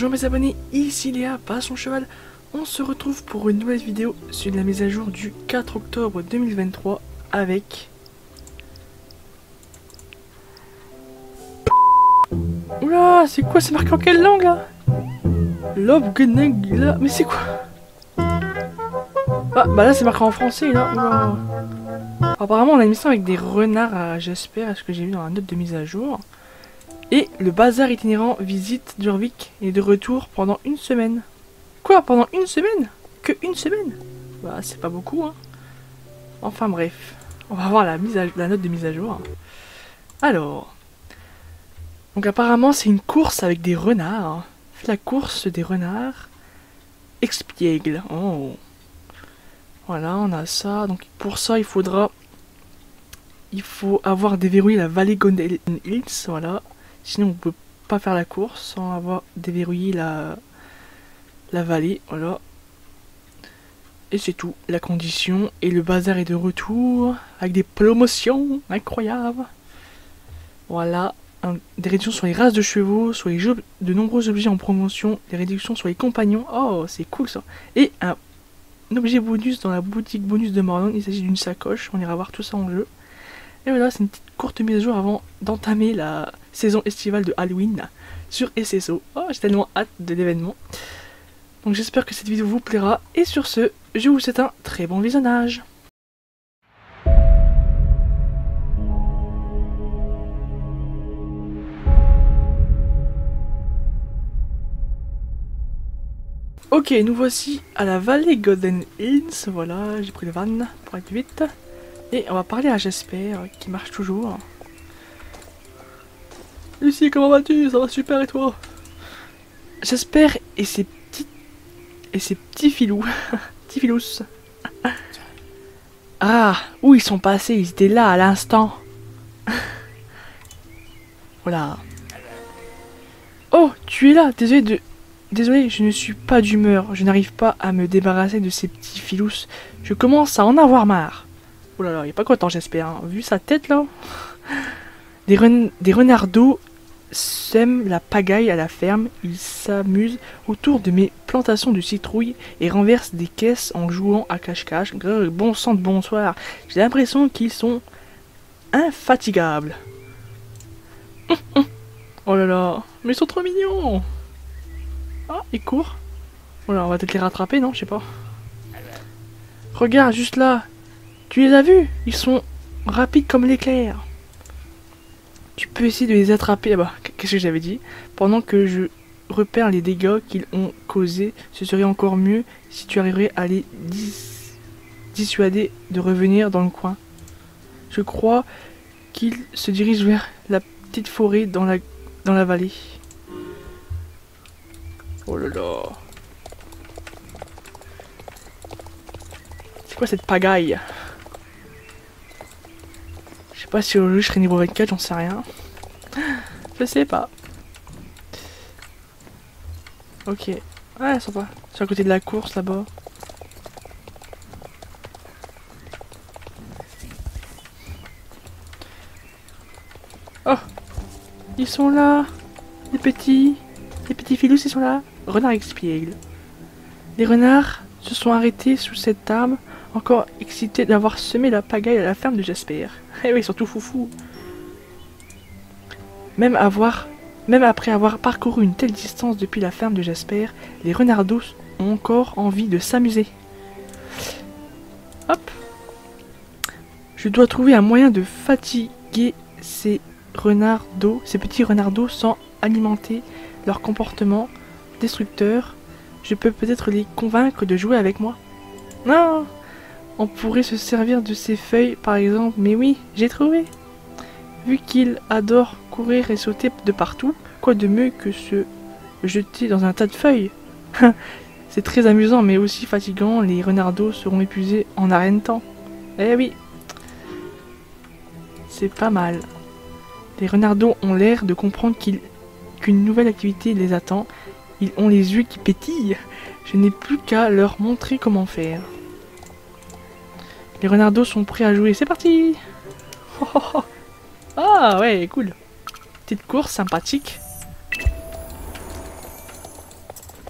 Bonjour mes abonnés, ici Léa, pas son cheval. On se retrouve pour une nouvelle vidéo sur la mise à jour du 4 octobre 2023 avec... Oula, c'est quoi C'est marqué en quelle langue là? Là Mais c'est quoi? Ah, bah là c'est marqué en français là. Apparemment on a mis ça avec des renards, j'espère, à ce que j'ai vu dans la note de mise à jour. Et le bazar itinérant visite Durvik et de retour pendant une semaine. Quoi Pendant une semaine? Que une semaine? Bah c'est pas beaucoup hein. Enfin bref. On va voir la, mise la note de mise à jour. Alors. Donc apparemment c'est une course avec des renards. C'est la course des renards. Expiègle. Oh. Voilà, on a ça. Donc pour ça il faudra... Il faut avoir déverrouillé la vallée Gondel Hills. Voilà. Sinon, on peut pas faire la course sans avoir déverrouillé la, la vallée. Voilà. Et c'est tout. La condition. Et le bazar est de retour. Avec des promotions incroyables. Voilà. des réductions sur les races de chevaux, sur les jeux, de nombreux objets en promotion, des réductions sur les compagnons. Oh, c'est cool ça. Et un, objet bonus dans la boutique bonus de Morland. Il s'agit d'une sacoche. On ira voir tout ça en jeu. Et voilà, c'est une petite courte mise à jour avant d'entamer la saison estivale de Halloween sur SSO. Oh, j'ai tellement hâte de l'événement. Donc j'espère que cette vidéo vous plaira. Et sur ce, je vous souhaite un très bon visionnage. Ok, nous voici à la vallée Golden Hills. Voilà, j'ai pris le van pour être vite. Et on va parler à Jasper, qui marche toujours. Lucie, comment vas-tu? Ça va super et toi? Jasper et ses petits... Et ses petits filous. petits filous. ah, où ils sont passés? Ils étaient là à l'instant. voilà. Oh, tu es là Désolé de... Désolé, je ne suis pas d'humeur. Je n'arrive pas à me débarrasser de ces petits filous. Je commence à en avoir marre. Oh là là, il est pas content, j'espère. Hein. Vu sa tête là. Des, des renardeaux sèment la pagaille à la ferme. Ils s'amusent autour de mes plantations de citrouilles et renversent des caisses en jouant à cache-cache. Bon sang de bonsoir. J'ai l'impression qu'ils sont infatigables. oh là là, mais ils sont trop mignons. Ah, ils courent. Oh là, on va peut-être les rattraper, non Je sais pas. Regarde, juste là. Tu les as vus? Ils sont rapides comme l'éclair. Tu peux essayer de les attraper. Ah bah, qu'est-ce que j'avais dit? Pendant que je repère les dégâts qu'ils ont causés, ce serait encore mieux si tu arriverais à les dissuader de revenir dans le coin. Je crois qu'ils se dirigent vers la petite forêt dans la, dans la vallée. Oh là là. C'est quoi cette pagaille? Pas si aujourd'hui je serai niveau 24, j'en sais rien. Je sais pas. Ok. Ouais, sympa. C'est à côté de la course là-bas. Oh Ils sont là Les petits Les petits filous, ils sont là Renard expiègle. Les renards se sont arrêtés sous cette arme, encore excités d'avoir semé la pagaille à la ferme de Jasper. Eh oui, ils sont tout foufou. Même, même après avoir parcouru une telle distance depuis la ferme de Jasper, les renardos ont encore envie de s'amuser. Hop. Je dois trouver un moyen de fatiguer ces renardos, ces petits renardos sans alimenter leur comportement destructeur. Je peux peut-être les convaincre de jouer avec moi. Non on pourrait se servir de ces feuilles par exemple, mais oui, j'ai trouvé. Vu qu'il adore courir et sauter de partout, quoi de mieux que se jeter dans un tas de feuilles? C'est très amusant mais aussi fatigant, les renardos seront épuisés en temps. Eh oui C'est pas mal. Les renardos ont l'air de comprendre qu'une nouvelle activité les attend. Ils ont les yeux qui pétillent. Je n'ai plus qu'à leur montrer comment faire. Les renardos sont prêts à jouer. C'est parti Ah ouais, cool. Petite course sympathique.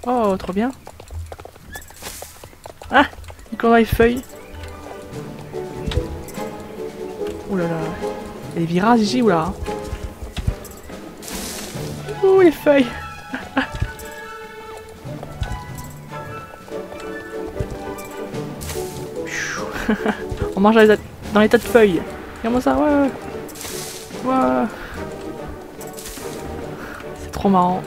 Oh, trop bien. Ah Une connerie feuille. Ouh là là. Il y a des virages ici, oula. Ouh, les feuilles. On marche dans les, tas- de feuilles. Comment ça Ouais. C'est trop marrant.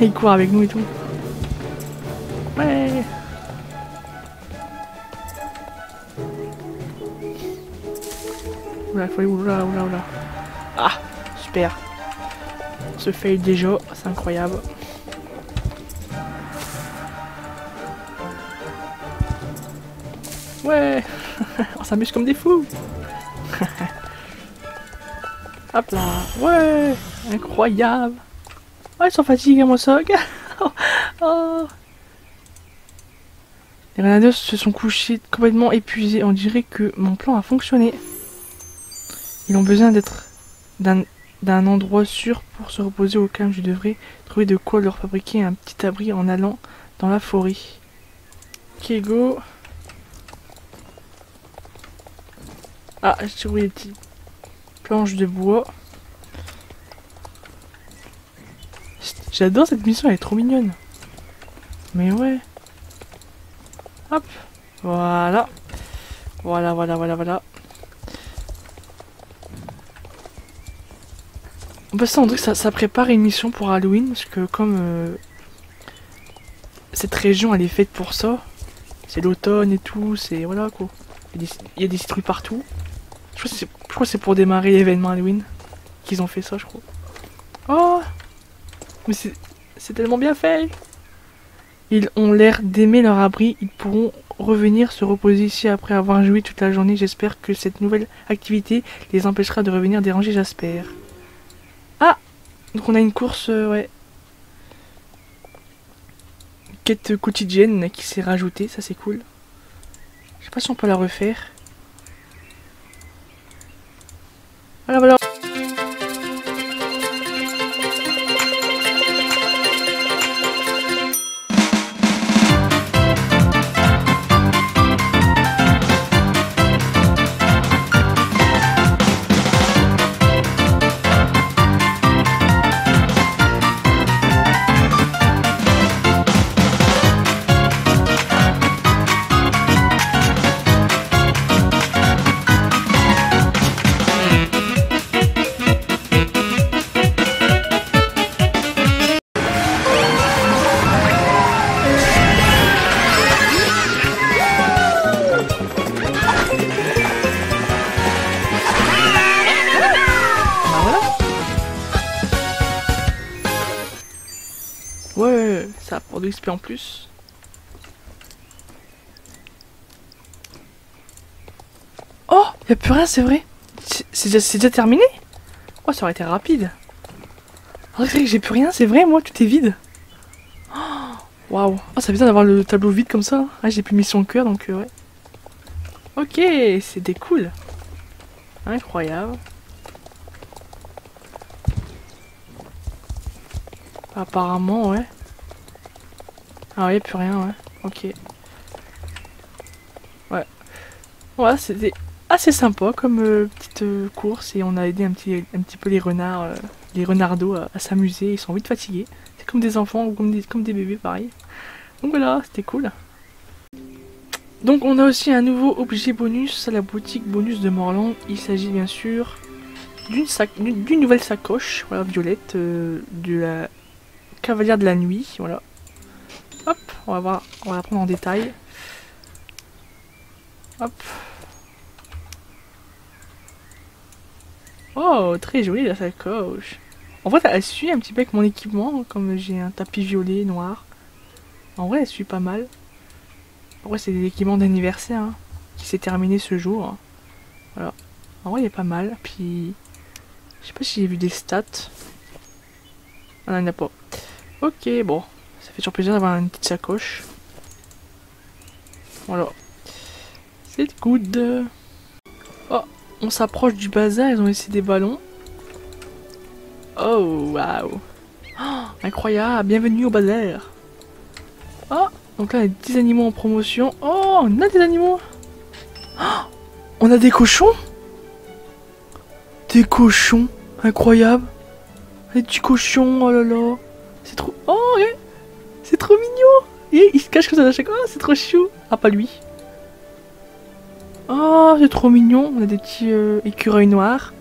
Il court avec nous et tout. Ouais. Oula, faut oula, oula, oula. Ah, super. On se fait déjà, c'est incroyable. Ouais On s'amuse comme des fous Hop là Ouais Incroyable Oh, ils sont fatigués, moi, ça oh. Les renardos se sont couchés complètement épuisés. On dirait que mon plan a fonctionné. Ils ont besoin d'être d'un d'un endroit sûr pour se reposer au calme. Je devrais trouver de quoi leur fabriquer un petit abri en allant dans la forêt. Ok, go. Ah, j'ai trouvé des petites planches de bois. J'adore cette mission, elle est trop mignonne. Mais ouais. Hop. Voilà. Voilà, voilà, voilà, voilà. Bah ça, on ça, prépare une mission pour Halloween, parce que comme euh, cette région, elle est faite pour ça. C'est l'automne et tout, c'est... Voilà, quoi. Il y il y a des citrouilles partout. Je crois que c'est- pour démarrer l'événement Halloween qu'ils ont fait ça, je crois. Oh Mais c'est tellement bien fait Ils ont l'air d'aimer leur abri, ils pourront revenir se reposer ici après avoir joué toute la journée. J'espère que cette nouvelle activité les empêchera de revenir déranger Jasper. Ah Donc on a une course, euh, ouais. Quête quotidienne qui s'est rajoutée, ça c'est cool. Je sais pas si on peut la refaire. En plus. Oh, y a plus rien, c'est vrai. C'est déjà, terminé Oh, ça aurait été rapide. J'ai plus rien, c'est vrai, moi, tout est vide. Oh, Waouh. Oh, ça fait d'avoir le tableau vide comme ça. Ah, j'ai plus mission cœur, donc euh, ouais. Ok, c'était cool. Incroyable. Apparemment, ouais. Ah ouais, plus rien, ouais. Ok. Ouais. Voilà, c'était assez sympa comme euh, petite euh, course et on a aidé un petit, peu les renards, euh, les renardos à, s'amuser. Ils sont vite fatigués. C'est comme des enfants ou comme des, comme des bébés, pareil. Donc voilà, c'était cool. Donc on a aussi un nouveau objet bonus à la boutique bonus de Morland. Il s'agit bien sûr d'une sac- nouvelle sacoche, voilà, violette, de la cavalière de la nuit, voilà. Hop, on va voir, on va la prendre en détail. Hop. Oh, très jolie la sacoche. En vrai, elle suit un petit peu avec mon équipement, comme j'ai un tapis violet, noir. En vrai, elle suit pas mal. En vrai, c'est l'équipement d'anniversaire hein, qui s'est terminé ce jour. Voilà. En vrai, il est pas mal. Puis, je sais pas si j'ai vu des stats. Ah non, il n'y en a pas. Ok, bon. Ça fait toujours plaisir d'avoir une petite sacoche. Voilà. C'est good. Oh, on s'approche du bazar. Ils ont laissé des ballons. Oh, waouh. Oh, incroyable, bienvenue au bazar. Oh, donc là, on a 10 animaux en promotion. Oh, on a des animaux. Oh, on a des cochons Des cochons, incroyable. Des petits cochons, oh là là. C'est trop... Oh, ouais. C'est trop mignon. Et il se cache comme ça à chaque fois. Oh, c'est trop chou. Ah, pas lui. Oh, c'est trop mignon. On a des petits euh, écureuils noirs.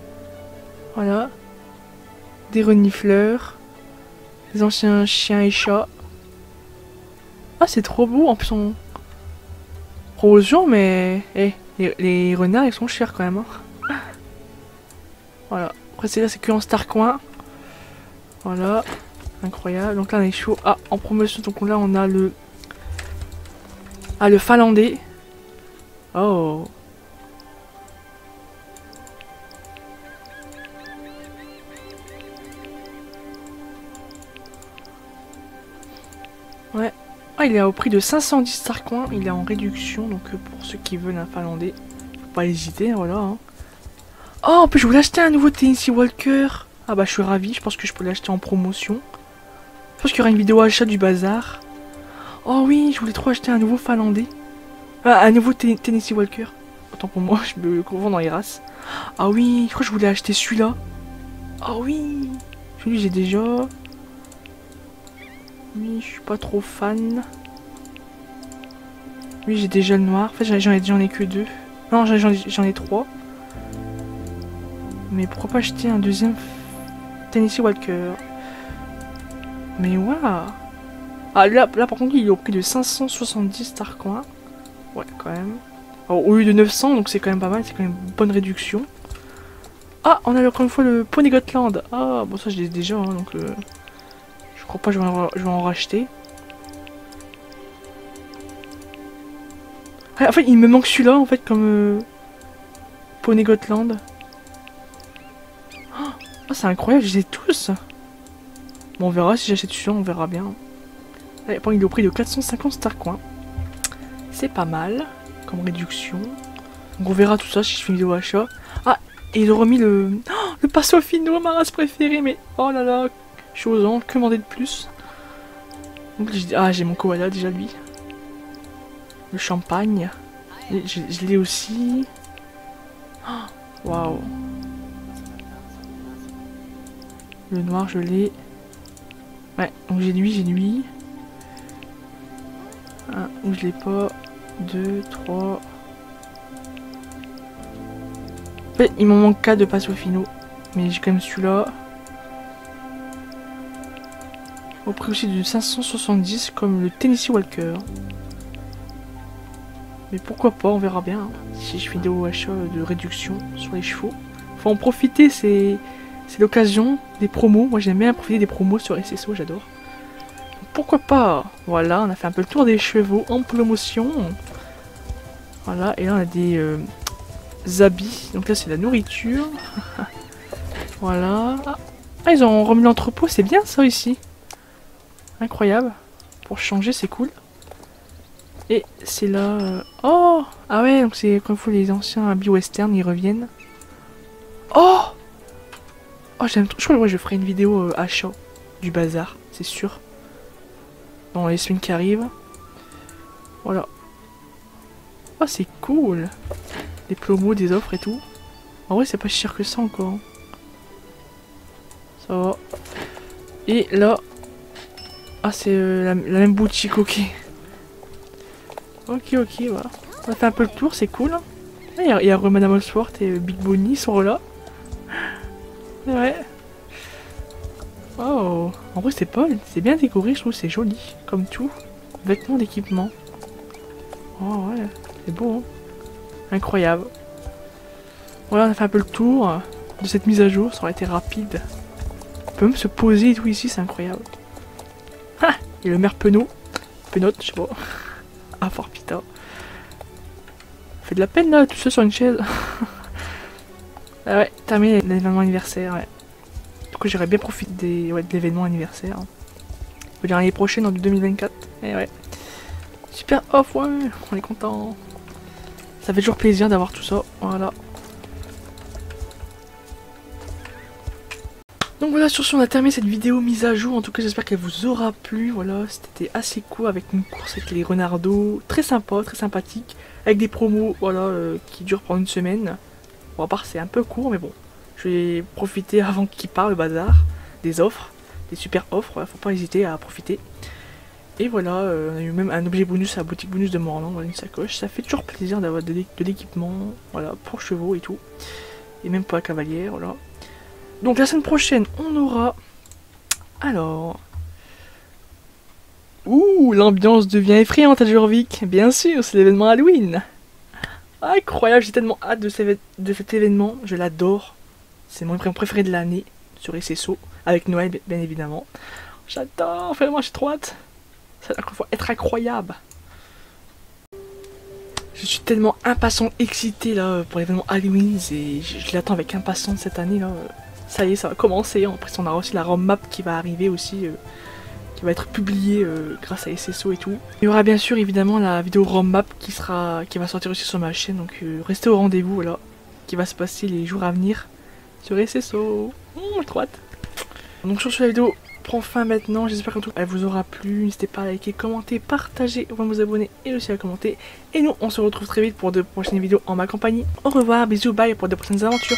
Voilà. Des renifleurs. Des anciens chiens et chats. Ah, c'est trop beau. En plus, on... Mais... Eh, les, renards, ils sont chers quand même. Hein. Voilà. Après, c'est là, c'est que en star coin. Voilà. Incroyable. Donc là, on est chaud. Ah, en promotion, donc là, on a le... Ah, le finlandais. Oh. Ouais. Ah, il est au prix de 510 star coins. Il est en réduction, donc euh, pour ceux qui veulent un finlandais, faut pas hésiter, voilà. Hein. Oh, en plus, je voulais acheter un nouveau Tennessee Walker. Ah bah, je suis ravi. Je pense que je peux l'acheter en promotion. Je pense qu'il y aura une vidéo achat du bazar. Oh oui, je voulais trop acheter un nouveau finlandais. Ah, un nouveau Tennessee Walker. Autant pour moi, je me confonds dans les races. Ah oui, je crois que je voulais acheter celui-là. Ah oui, celui j'ai déjà. Oui, je suis pas trop fan. Oui, j'ai déjà le noir. En fait, j'en ai, ai, que deux. Non, j'en ai trois. Mais pourquoi pas acheter un deuxième Tennessee Walker? Mais waouh Ah, là, là, par contre, il est au prix de 570 star coins. Ouais, quand même. au lieu de 900, donc c'est quand même pas mal. C'est quand même une bonne réduction. Ah, on a encore une fois le Pony Gotland. Ah, bon, ça, je l'ai déjà, hein, donc... Euh... Je crois pas que je vais en, racheter. Ah, en fait, il me manque celui-là, en fait, comme... Euh, Pony Gotland. Oh, c'est incroyable, je les ai tous. Bon, on verra si j'achète celui-là, on verra bien. Allez, il est au prix de 450 star coins. C'est pas mal, comme réduction. Donc on verra tout ça si je fais une vidéo achat. Ah, et ils ont remis le... Oh, le passo fino, ma race préférée, mais... Oh là là, Chose que demander de plus? Ah, j'ai mon koala déjà, lui. Le champagne. Je, l'ai aussi. Oh, waouh. Le noir, je l'ai. Ouais, donc j'ai lui, j'ai lui. Un, ou je l'ai pas. Deux, trois. En fait, il m'en manque 4 de passe au finaux. Mais j'ai quand même celui-là. Au prix aussi de 570 comme le Tennessee Walker. Mais pourquoi pas, on verra bien. Hein, si je fais des achats de réduction sur les chevaux. Faut en profiter, c'est l'occasion des promos. Moi j'aime bien profiter des promos sur SSO, j'adore. Pourquoi pas? Voilà, on a fait un peu le tour des chevaux en promotion. Voilà, et là on a des euh, habits. Donc là c'est la nourriture. voilà. Ah, ils ont remis l'entrepôt, c'est bien ça ici. Incroyable. Pour changer, c'est cool. Et c'est là... Euh, oh Ah ouais, donc c'est comme faut les anciens habits western, ils reviennent. Oh Oh, j'aime trop. Je crois je ferai une vidéo euh, achat du bazar, c'est sûr. Dans les semaines qui arrivent. Voilà. Oh, c'est cool. Des promos, des offres et tout. En vrai, c'est pas cher que ça encore. Hein. Ça va. Et là, ah, c'est euh, la, même boutique, ok. Ok, ok, voilà. On a fait un peu le tour, c'est cool. Ah, il y, a, y Madame Allsworth et euh, Big Bonnie sont là. Ouais. Oh, en vrai c'est pas, c'est bien décoré, je trouve c'est joli, comme tout. Vêtements d'équipement. Oh ouais, c'est beau. Hein. Incroyable. Voilà, on a fait un peu le tour de cette mise à jour, ça aurait été rapide. On peut même se poser et tout ici, c'est incroyable. Et le maire Penaud. Penot, je sais pas. ah, fort putain. Fait de la peine là, tout ça sur une chaise. ah ouais, terminé l'événement anniversaire, ouais. Du coup, j'aurais bien profité ouais, de l'événement anniversaire. On peut dire l'année prochaine, en 2024. Et ouais. Super off, ouais, on est content. Ça fait toujours plaisir d'avoir tout ça, voilà. Donc voilà, sur ce, on a terminé cette vidéo mise à jour. En tout cas, j'espère qu'elle vous aura plu. Voilà, c'était assez court avec une course avec les renardos. Très sympa, très sympathique. Avec des promos, voilà, euh, qui durent pendant une semaine. Bon, à part, c'est un peu court, mais bon. Je vais profiter avant qu'il parte le bazar. Des offres, des super offres. Voilà, faut pas hésiter à profiter. Et voilà, euh, on a eu même un objet bonus à la boutique bonus de Morland, voilà, une sacoche. Ça fait toujours plaisir d'avoir de l'équipement, voilà, pour chevaux et tout. Et même pour la cavalière, voilà. Donc la semaine prochaine, on aura... Alors... Ouh, l'ambiance devient effrayante à Jorvik. Bien sûr, c'est l'événement Halloween. Incroyable, j'ai tellement hâte de, cet événement. Je l'adore. C'est mon préféré de l'année sur SSO. Avec Noël, bien évidemment. J'adore, vraiment, j'ai trop hâte. Ça va être incroyable. Je suis tellement impatient, excité là pour l'événement Halloween. Et je, l'attends avec impatience cette année là. Ça y est, ça va commencer. En plus, on a aussi la ROM map qui va arriver aussi. Euh, qui va être publiée euh, grâce à SSO et tout. Il y aura bien sûr évidemment la vidéo ROM map qui sera qui va sortir aussi sur ma chaîne. Donc euh, restez au rendez-vous voilà. Qui va se passer les jours à venir sur SSO. Mmh, trop hâte. Donc sur la vidéo prend fin maintenant. J'espère que tout elle vous aura plu. N'hésitez pas à liker, commenter, partager, vous abonner et aussi à commenter. Et nous, on se retrouve très vite pour de prochaines vidéos en ma compagnie. Au revoir, bisous, bye pour de prochaines aventures.